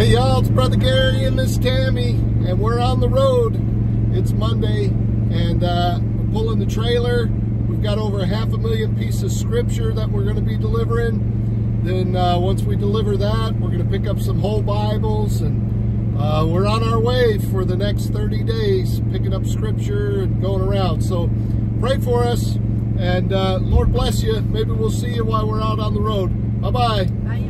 Hey y'all, it's Brother Gary and Miss Tammy, and we're on the road. It's Monday, and uh, we're pulling the trailer. We've got over half a million pieces of scripture that we're going to be delivering. Then uh, once we deliver that, we're going to pick up some whole Bibles, and uh, we're on our way for the next 30 days, picking up scripture and going around. So pray for us, and uh, Lord bless you. Maybe we'll see you while we're out on the road. Bye-bye. Bye,